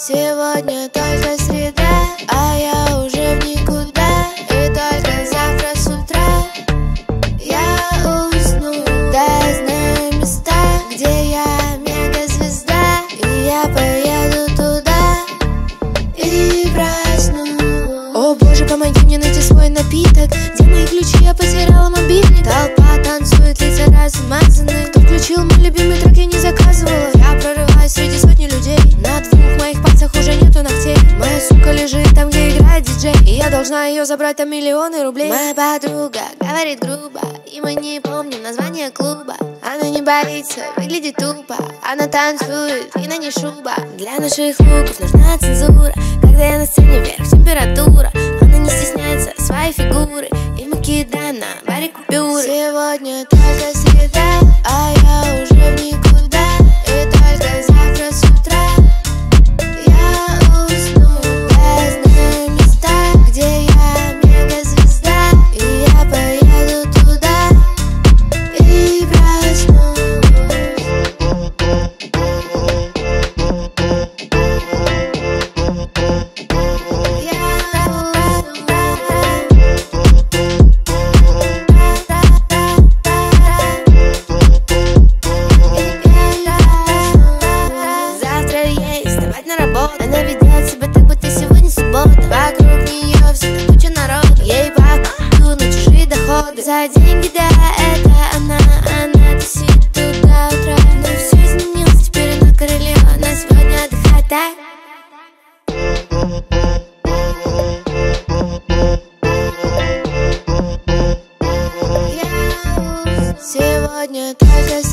Сегодня только среда, а я уже в никуда. И только завтра с утра я усну. Да, знаю места, где я мегазвезда. И я поеду туда и проснусь О боже, помоги мне найти свой напиток. Где мои ключи, я потеряла мобильник. Толпа танцует, лица размазаны. Кто включил мой любимый должна ее забрать, там миллионы рублей. Моя подруга говорит грубо И мы не помним название клуба. Она не боится, выглядит тупо. Она танцует, и на ней шуба. Для наших луков нужна цензура. Когда я на сцене вверх температура. Она не стесняется своей фигуры. И мы кидаем на баре купюры Сегодня только деньги, да, это она Она тусит тут до утра. Но все изменилось, теперь она королева Она сегодня отдыхает так Сегодня только